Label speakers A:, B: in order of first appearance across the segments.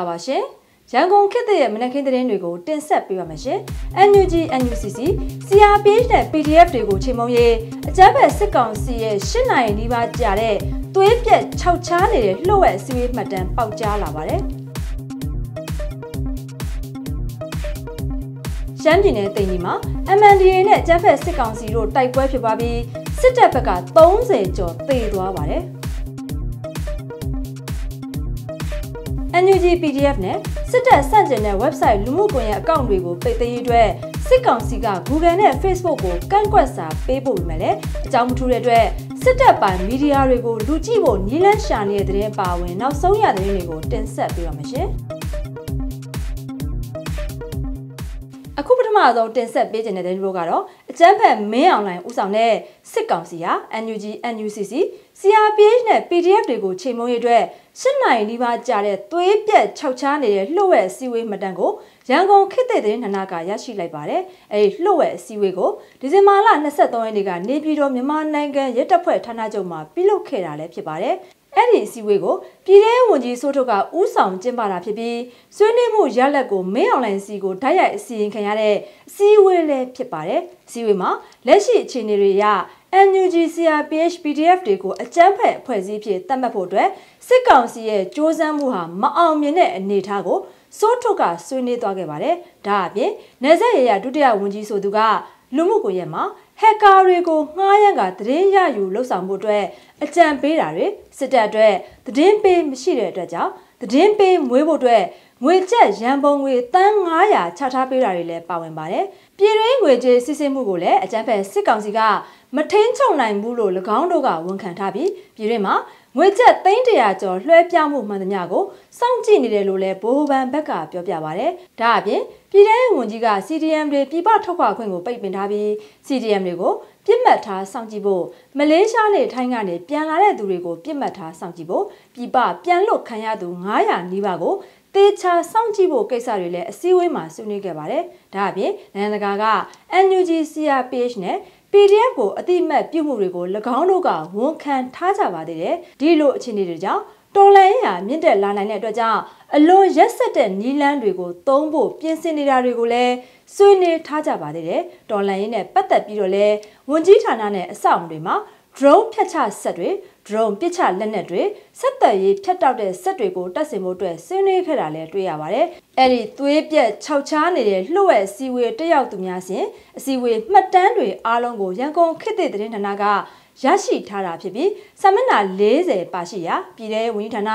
A: ္ဂလာပါရှင်ရန်ကုန်ခေတ်သစ်ရဲ့မနက်ခင်းသတင်းတွေကိုတင်ဆက်ပေးပါမယ်ရှင် NUG NUCC CRPH နဲ့ PDF တွေကိုချိန်မုံရေးအကြမ်းဖက်စစ်ကောင်စီရဲ့၈နိုင်နီးပါးကြာတဲ့သွေးပြက်ခြောက်ချားနေတဲ့လှုပ်ဝက်စီဝေးမှတ်တမ်းပေါက်ကြားလာပါတယ်ရှမ်းပြည်နယ်တိန်ကြီးမှာ MNDA နဲ့ကျန်းဖက်စစ်ကောင်စီတို့တိုက်ပွဲဖြစ်ပွားပြီးစစ်တပ်ဘက်က30ကျော်သေသွားပါတယ်။ NUG PDF နဲ့စစ်တပ်ဆန့်ကျင်တဲ့ website လူမှုကွန်ရက်အကောင့်တွေကိုပိတ်သိမ်းရေးအတွက်စစ်ကောင်စီက Google နဲ့ Facebook ကိုကန့်ကွက်စာပေးပို့ပြီးမှလည်းအကြောင်းမထူးတဲ့အတွက်စစ်တပ်ပိုင်မီဒီယာတွေကိုလူကြည့်ဖို့နီးလန်းရှာနေတဲ့တဲ့ပါဝင်နောက်ဆုံးရတဲ့တွေကိုတင်ဆက်ပေးပါမယ်ရှင်။အခုပထမဆုံးတင်ဆက်ပေးခြင်းတဲ့တဲ့ဘို့ကတော့အကျန်းဖက်မင်းအောင်လိုင်းဦးဆောင်တဲ့စစ်ကောင်စီဟာ NUG NUCC CRPH နဲ့ PDF တွေကိုချိန်မုံရေးအတွက်၈နိုင်နီးပါးကြာတဲ့သွေးပြက်ခြောက်ချားနေတဲ့လှုပ်ဝက်အစည်းအဝေးမှတ်တမ်းကိုရန်ကုန်ခေတ်သစ်သတင်းဌာနကရရှိလိုက်ပါတယ်။အဲဒီလှုပ်ဝက်အစည်းအဝေးကိုဒီဇင်ဘာလ23ရက်နေ့ကနေပြည်တော်မြန်မာနိုင်ငံရဲတပ်ဖွဲ့ဌာနချုပ်မှာပြုလုပ်ခဲ့တာလည်းဖြစ်ပါတယ်။အဲ့ဒီအစည်းအဝေးကိုပြည်ထောင်ဝန်ကြီးစိုးထုတ်ကဥဆောင်ကျင်းပတာဖြစ်ပြီးဆွေးနွေးမှုရလဒ်ကိုမင်းအွန်လိုင်းစီကိုဓာတ်ရိုက်အစီရင်ခံရတဲ့အစည်းအဝေးလည်းဖြစ်ပါတယ်။အစည်းအဝေးမှာလက်ရှိအခြေအနေတွေအရ NUG CRPH PDF တွေကိုအကြမ်းဖက်အဖွဲ့အစည်းဖြစ်သတ်မှတ်ဖို့အတွက်စစ်ကောင်စီရဲ့စ조사မှုဟာမအောင်မြင်တဲ့အနေအထားကိုစိုးထုတ်ကဆွေးနွေးသွားခဲ့ပါတယ်။ဒါအပြင်နေဆက်ရရဒုတိယဝန်ကြီးဆိုသူကလူမှုကွန်ရက်မှာဟက်ကာတွေကိုငှားရမ်းကသတင်းရယူလှုပ်ဆောင်မှုအတွက်အကြံပေးတာတွေစစ်တပ်အတွက်သတင်းပေးမရှိတဲ့အတွက်ကြောင့်သတင်းပေးမွေးဖို့အတွက်ငွေကျပ်ရန်ပုံငွေတန်း900ချထားပေးတာတွေလည်းပါဝင်ပါတယ်။ပြည်တွင်းငွေကြေးစစ်ဆေးမှုကိုလည်းအကြံဖက်စစ်ကောင်စီက မထင်းချုံနိုင်ဘူးလို့၎င်းတို့ကဝန်ခံထားပြီးပြည်တွင်းမှာငွေကျပ်သိန်းတရာကျော်လွှဲပြောင်းမှုမှန်သမျှကိုစောင့်ကြည့်နေတယ်လို့လည်းဘိုးဘန်ဘက်ကပြောပြပါဗျ။ဒါအပြင်ပြည်ထောင်ဝန်ကြီးက CDM တွေပြပထုတ်ခွာခွင့်ကိုပိတ်ပင်ထားပြီး CDM တွေကိုပြစ်မှတ်ထားစောင့်ကြည့်ဖို့မလေးရှားနဲ့ထိုင်းကနေပြန်လာတဲ့သူတွေကိုပြစ်မှတ်ထားစောင့်ကြည့်ဖို့ပြပပြန်လွတ်ခံရသူ900နီးပါးကိုတေချာစောင့်ကြည့်ဖို့ကိစ္စတွေလည်းအစည်းအဝေးမှာဆွေးနွေးခဲ့ပါတယ်။ဒါအပြင်နိုင်ငံတကာက NUG CRPH နဲ့ PDF ကိုအတိမတ်ပြုမှုတွေကို၎င်းတို့ကဝန်ခံထားကြပါသေးတယ်။ဒီလိုအခြေအနေတွေကြောင့်တော်လန်ရာမြင့်တက်လာနိုင်တဲ့အတွက်ကြောင့်အလွန်ရက်ဆက်တဲ့နီလန်းတွေကိုသုံးဖို့ပြင်ဆင်နေတာတွေကိုလည်းဆွေးနွေးထားကြပါသေးတယ်။တော်လန်ရင်းနဲ့ပတ်သက်ပြီးတော့လဲဝန်ကြီးဌာနနဲ့အဆောက်အုံတွေမှာ drone ဖြတ်ချဆက်တွေ drone ပစ်ချလက်နက်တွေဆက်သက်ရေးဖြတ်တောက်တဲ့ဆက်တွေကိုတက်ဆင်ဖို့အတွက်ဆွေးနွေးခဲ့တာလည်းတွေ့ရပါတယ်။အဲ့ဒီသွေးပြက်ခြောက်ချားနေတဲ့လှုပ်ဝက်အစည်းအဝေးတက်ရောက်သူများစဉ်အစည်းအဝေးမှတ်တမ်းတွေအားလုံးကိုရန်ကုန်ခေတ်သစ်သတင်းဌာနကရရှိထားတာဖြစ်ပြီးစာမျက်နှာ40ပါရှိရာပြည်ထောင်ဝန်ကြီးဌာန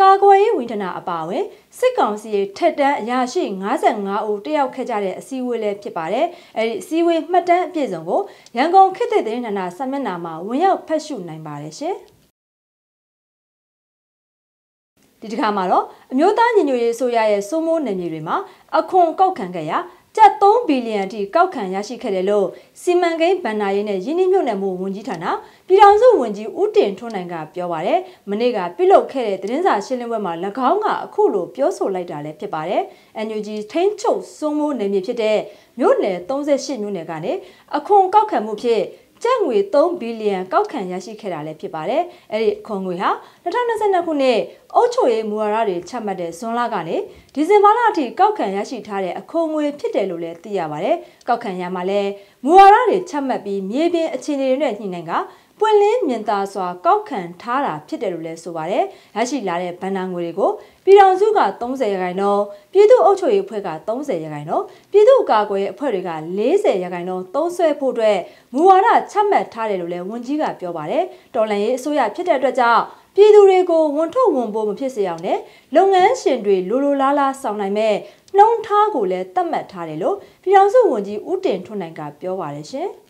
A: ကာကွယ်ရေးဝန်ကြီးဌာနအပါအဝင်စစ်ကောင်စီရဲ့ထက်တန်းအရာရှိ55ဦးတက်ရောက်ခဲ့ကြတဲ့အစည်းအဝေးလည်းဖြစ်ပါတယ်။အဲဒီအစည်းအဝေးမှတ်တမ်းအပြည့်စုံကိုရန်ကုန်ခေတ်သစ်သတင်းဌာနစာမျက်နှာမှာဝင်ရောက်ဖတ်ရှုနိုင်ပါတယ်ရှင်။ ဒီတစ်ခါမှာတော့အမျိုးသားညီညွတ်ရေးဆိုရရဲ့စိုးမိုးနယ်မြေတွေမှာအခွန်ကောက်ခံခဲ့ရကျပ်3ဘီလီယံအထိကောက်ခံရရှိခဲ့တယ်လို့စီမံကိန်းဗန်နာရေးနဲ့ရင်းနှီးမြှုပ်နှံမှုဝန်ကြီးဌာနပြည်ထောင်စုဝန်ကြီးဦးတင်ထွန်းနိုင်ကပြောပါရယ်မနေ့ကပြုလုပ်ခဲ့တဲ့သတင်းစာရှင်းလင်းပွဲမှာ၎င်းကအခုလိုပြောဆိုလိုက်တာလည်းဖြစ်ပါတယ်။ NUG ထိန်းချုပ်စိုးမိုးနယ်မြေဖြစ်တဲ့မြို့နယ်38မြို့နယ်ကနေအခွန်ကောက်ခံမှုဖြင့် ကျပ်ငွေ3ဘီလီယံကောက်ခံရရှိခဲ့တာလည်းဖြစ်ပါတယ်။အဲ့ဒီအခွန်ငွေဟာ2022ခုနှစ်အုပ်ချုပ်ရေးမူဝါဒတွေချမှတ်တဲ့ဇွန်လကနေဒီဇင်ဘာလအထိကောက်ခံရရှိထားတဲ့အခွန်ငွေဖြစ်တယ်လို့လည်းသိရပါတယ်။ကောက်ခံရမှာလဲမူဝါဒတွေချမှတ်ပြီးမြေပြင်အခြေအနေတွေနဲ့ညှိနှိုင်းက ပွင့်လင်းမြင်သာစွာကောက်ခံထားတာဖြစ်တယ်လို့လည်းဆိုပါတယ်။ရရှိလာတဲ့ဗန်နာငွေတွေကိုပြည်ထောင်စုက30ရာခိုင်နှုန်းပြည်သူ့အုပ်ချုပ်ရေးအဖွဲ့က30ရာခိုင်နှုန်းပြည်သူ့ကာကွယ်ရေးအဖွဲ့တွေက40ရာခိုင်နှုန်းသုံးစွဲဖို့အတွက်မူဝါဒချမှတ်ထားတယ်လို့လည်းဝန်ကြီးကပြောပါတယ်။တော်လန်ရေးအစိုးရဖြစ်တဲ့အတွက်ကြောင့်ပြည်သူတွေကိုဝန်ထုတ်ဝန်ပိုးမဖြစ်စေအောင်နဲ့လုပ်ငန်းရှင်တွေလိုလိုလားလားဆောင်နိုင်မဲ့နှုံထားကိုလည်းသတ်မှတ်ထားတယ်လို့ပြည်ထောင်စုဝန်ကြီးဦးတင်ထွန်းနိုင်ကပြောပါတယ်ရှင်။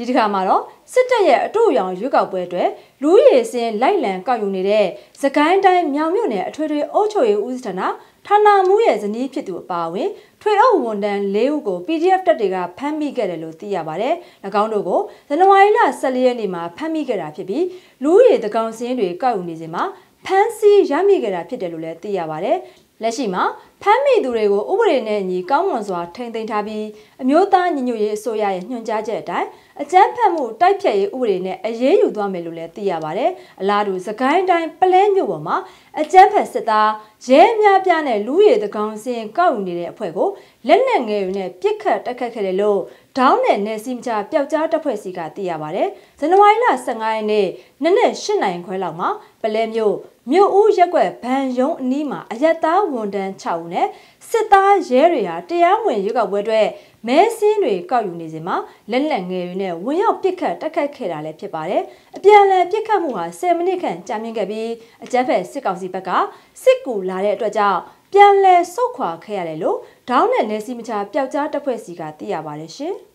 A: ဒီတစ်ခါမှာတော့စစ်တပ်ရဲ့အတူရောင်ရွေးကောက်ပွဲအတွက်လူရည်စင်းလိုက်လံကောက်ယူနေတဲ့သကိုင်းတိုင်းမြောင်မြို့နယ်အထွေထွေအုပ်ချုပ်ရေးဦးစီးဌာနဌာနမှူးရဲ့ဇနီးဖြစ်သူအပါအဝင်ထွေအုပ်ဝန်ထမ်း၄ဦးကို PDF တပ်တွေကဖမ်းမိခဲ့တယ်လို့သိရပါတယ်။၎င်းတို့ကိုဇန်နဝါရီလ14ရက်နေ့မှာဖမ်းမိခဲ့တာဖြစ်ပြီးလူရည်တကောင်စင်းတွေကောက်ယူနေစဉ်မှာဖမ်းဆီးရမိခဲ့တာဖြစ်တယ်လို့လည်းသိရပါတယ်။ လက်ရှိမှာဖမ်းမိသူတွေကိုဥပဒေနဲ့အညီကောင်းမွန်စွာထိန်းသိမ်းထားပြီးအမျိုးသားညီညွတ်ရေးအစိုးရရဲ့ညွှန်ကြားချက်အတိုင်းအကြမ်းဖက်မှုတိုက်ဖျက်ရေးဥပဒေနဲ့အရေးယူသွားမယ်လို့လည်းသိရပါတယ်။အလားတူစကိုင်းတိုင်းပလဲမြို့ပေါ်မှာအကြမ်းဖက်စစ်သားရဲများပြားနဲ့လူရည်တကောင်စင်ကောက်ယူနေတဲ့အဖွဲ့ကိုလက်နက်ငယ်တွေနဲ့ပြစ်ခတ်တက်ခတ်ခဲ့တယ်လို့ ဒေါင်းနဲ့နယ်စီမချပျောက်ကြားတပ်ဖွဲ့စီကသိရပါတယ်။ဇန်နဝါရီလ15ရက်နေ့နနက်8နိုင်ခွဲလောက်မှာပလဲမြို့မြို့ဦးရက်ွက်ဗန်ယုံအနီးမှာအယက်သားဝန်တန်း6ဦးနဲ့စစ်သားရဲတွေဟာတရားဝင်ရွေးကောက်ပွဲအတွက်မဲစင်းတွေကောက်ယူနေစဉ်မှာလက်လက်ငယ်တွေနဲ့ဝင်ရောက်ပစ်ခတ်တိုက်ခိုက်ခဲ့တာလည်းဖြစ်ပါတယ်။အပြန်အလှန်ပစ်ခတ်မှုဟာ10မိနစ်ခန့်ကြာမြင့်ခဲ့ပြီးအကြမ်းဖက်စစ်ကောင်စီဘက်ကစစ်ကူလာတဲ့အတွက်ကြောင့် ပြန်လည်ဆုတ်ခွာခဲ့ရတယ်လို့ဒေါင်းနဲ့နေစီမချပျောက်ကြားတပ်ဖွဲ့စီကသိရပါတယ်ရှင်။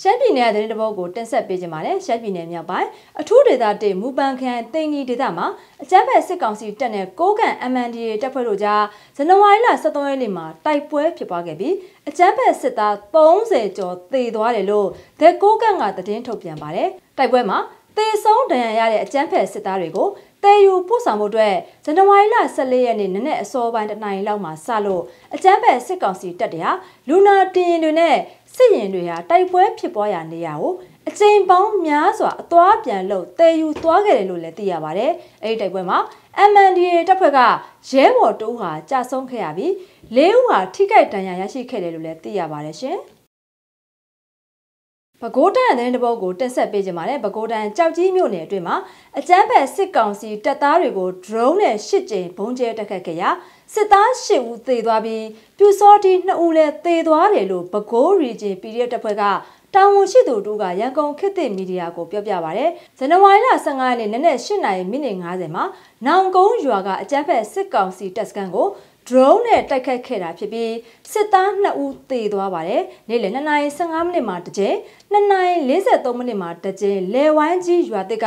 A: ရှမ်းပြည်နယ်သတင်းတပုတ်ကိုတင်ဆက်ပေးကြပါမယ်။ရှမ်းပြည်နယ်မြောက်ပိုင်းအထူးဒေသတေမူပန်ခန်တင်ကြီးဒေသမှာအကြမ်းဖက်စစ်ကောင်စီတပ်နဲ့ကိုးကန် MNDA တပ်ဖွဲ့တို့ကြားဇန်နဝါရီလ23ရက်နေ့မှာတိုက်ပွဲဖြစ်ပွားခဲ့ပြီးအကြမ်းဖက်စစ်သား30ကျော်သေသွားတယ်လို့ဒက်ကိုးကန်ကသတင်းထုတ်ပြန်ပါတယ်။တိုက်ပွဲမှာသေဆုံးဒဏ်ရာရတဲ့အကြမ်းဖက်စစ်သားတွေကို တဲယူပို့ဆောင်ဖို့အတွက်ဇန်နဝါရီလ14ရက်နေ့နနက်အစောပိုင်းတနင်္လာနေ့လောက်မှာစလို့အကြမ်းဖက်စစ်ကောင်စီတပ်တွေဟာလူနာတင်ရင်တွေနဲ့စစ်ရင်တွေဟာတိုက်ပွဲဖြစ်ပွားရာနေရာကိုအကြိမ်ပေါင်းများစွာအသွားပြန်လို့တဲယူသွားခဲ့တယ်လို့လည်းသိရပါတယ်။အဲဒီတိုက်ပွဲမှာ MNDA တပ်ဖွဲ့ကရဲဘော်တိုးဟာကြာဆုံးခဲ့ရပြီး၄ဦးဟာထိခိုက်ဒဏ်ရာရရှိခဲ့တယ်လို့လည်းသိရပါတယ်ရှင်။ ပဲခူးတန်တဲ့တပုတ်ကိုတက်ဆက်ပေးကြပါမယ်။ပဲခူးတန်ကြောက်ကြီးမြို့နယ်အတွင်းမှာအကြမ်းဖက်စစ်ကောင်စီတပ်သားတွေကို drone နဲ့ရှစ်ကြိမ်ဘုံကျဲတက်ခတ်ခဲ့ရာစစ်သား၈ဦးသေသွားပြီးပြူစောတီ2ဦးလည်းသေသွားတယ်လို့ပဲခူး region PDF တပ်ဖွဲ့ကတာဝန်ရှိသူတို့ကရန်ကုန်ခေတ်သစ်မီဒီယာကိုပြောပြပါရယ်ဇန်နဝါရီလ15ရက်နေ့နနက်8:00နာရီမိနစ်50မှာနောင်ကုန်းရွာကအကြမ်းဖက်စစ်ကောင်စီတပ်စခန်းကို drone နဲ့တိုက်ခတ်ခဲ့တာဖြစ်ပြီးစစ်သား2ဦးသေသွားပါတယ်။နေ့လယ်2နာရီ15မိနစ်မှာတစ်ကြိမ်2နာရီ43မိနစ်မှာတစ်ကြိမ်လေဝိုင်းကြီးရွာတစ်က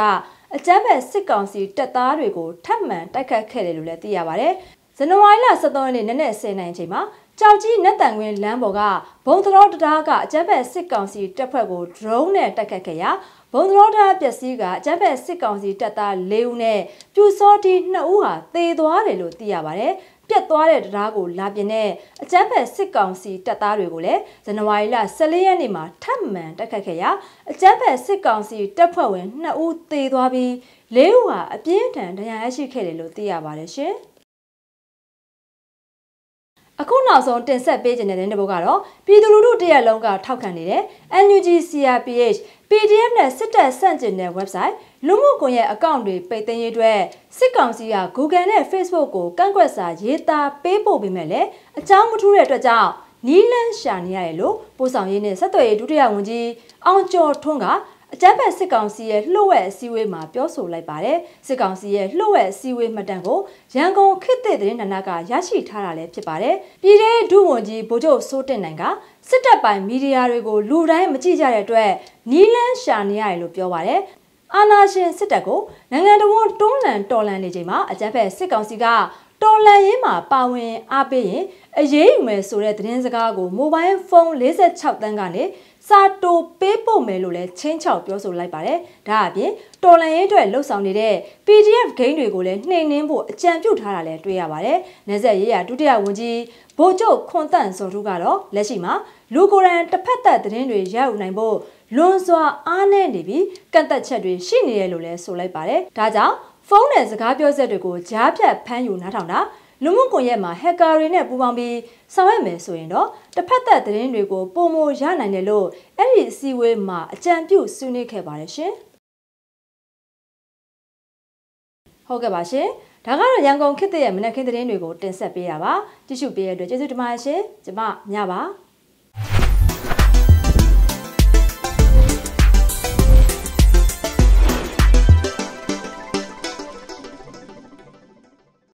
A: အကြမ်းဖက်စစ်ကောင်စီတပ်သားတွေကိုထပ်မံတိုက်ခတ်ခဲ့တယ်လို့လည်းသိရပါတယ်။ဇန်နဝါရီလ23ရက်နေ့နနက်10:00နာရီချိန်မှာကြောက်ကြီးနက်တန်ကွင်းလမ်းပေါ်ကဘုံသရောတရားကအကြမ်းဖက်စစ်ကောင်စီတပ်ဖွဲ့ကို drone နဲ့တိုက်ခတ်ခဲ့ရာဘုံသရောတရားပျက်စီးကအကြမ်းဖက်စစ်ကောင်စီတပ်သား၄ဦးနဲ့ပြူစောတီ2ဦးဟာသေသွားတယ်လို့သိရပါတယ်။ ပြတ်သွားတဲ့တရားကိုလာပြင်းတဲ့အကြမ်းဖက်စစ်ကောင်စီတပ်သားတွေကိုလည်းဇန်နဝါရီလ14ရက်နေ့မှာထပ်မံတိုက်ခတ်ခဲ့ရာအကြမ်းဖက်စစ်ကောင်စီတပ်ဖွဲ့ဝင်2ဦးသေသွားပြီး၄ဦးဟာအပြင်းထန်ဒဏ်ရာရရှိခဲ့တယ်လို့သိရပါတယ်ရှင်။ အခုနောက်ဆုံးတင်ဆက်ပေးခြင်းတဲ့တဲ့ဘုတ်ကတော့ပြည်သူလူထုတရက်လုံးကထောက်ခံနေတဲ့ NUG CRPH PDF နဲ့စစ်တပ်ဆန့်ကျင်တဲ့ website လူမှုကွန်ရက်အကောင့်တွေပိတ်သိမ်းရေးအတွက်စစ်ကောင်စီက Google နဲ့ Facebook ကိုကန့်ကွက်စာရေးသားပေးပို့ပေးမဲ့လေအကြောင်းမထူးတဲ့အတွက်ကြောင့်နီးလန်းရှာနေရတယ်လို့ပို့ဆောင်ရေးနဲ့ဆက်သွယ်ရေးဒုတိယဝန်ကြီးအောင်ကျော်ထွန်းက အကြမ်းဖက်စစ်ကောင်စီရဲ့လှုပ်ဝက်အစည်းအဝေးမှာပြောဆိုလိုက်ပါတယ်စစ်ကောင်စီရဲ့လှုပ်ဝက်အစည်းအဝေးမှတ်တမ်းကိုရန်ကုန်ခေတ်သစ်သတင်းဌာနကရရှိထားတာလည်းဖြစ်ပါတယ်ပြည်ထောင်ဒုဝန်ကြီးဗိုလ်ချုပ်စိုးတင်နိုင်ကစစ်တပ်ပိုင်မီဒီယာတွေကိုလူတိုင်းမကြည့်ကြတဲ့အတွက်နီးလန်းရှာနေရတယ်လို့ပြောပါတယ်အာနာရှင်စစ်တပ်ကိုနိုင်ငံတော်ဝန်တွန်းလှန်တော်လှန်နေချိန်မှာအကြမ်းဖက်စစ်ကောင်စီကတော်လန်ရေးမှာပါဝင်အားပေးရင်အရေးယူမယ်ဆိုတဲ့သတင်းစကားကိုမိုဘိုင်းဖုန်း46တန်းကနေ စာတိုပေးပို့မယ်လို့လည်းချင်းချောက်ပြောဆိုလိုက်ပါတယ်။ဒါအပြင်တော်လန်ရေးအတွက်လှုပ်ဆောင်နေတဲ့ PDF ဂိမ်းတွေကိုလည်းနှိမ်နှင်းဖို့အကြံပြုထားတာလည်းတွေ့ရပါတယ်။နေဆက်ရေးရဒုတိယဝန်ကြီးဗိုလ်ချုပ်ခွန်တန့်စောထူးကတော့လက်ရှိမှာလူကိုယ်တိုင်တစ်ဖက်သက်သတင်းတွေရယူနိုင်ဖို့လွန်စွာအားနည်းနေပြီးကန့်သက်ချက်တွေရှိနေတယ်လို့လည်းဆိုလိုက်ပါတယ်။ဒါကြောင့်ဖုန်းနဲ့စကားပြောဆက်တွေကိုကြားဖြတ်ဖမ်းယူနားထောင်တာ လူမှုကွန်ရက်မှာဟက်ကာတွေနဲ့ပူးပေါင်းပြီးဆောင်ရွက်မယ်ဆိုရင်တော့တစ်ဖက်သက်သတင်းတွေကိုပုံမရနိုင်တယ်လို့အဲ့ဒီအစည်းအဝေးမှာအကြံပြုဆွေးနွေးခဲ့ပါတယ်ရှင်ဟုတ်ကဲ့ပါရှင်ဒါကတော့ရန်ကုန်ခေတ်ရဲ့မနက်ခင်းသတင်းတွေကိုတင်ဆက်ပေးတာပါကြည့်ရှုပေးရတဲ့အတွက်ကျေးဇူးတင်ပါတယ်ရှင်ကျမညပါ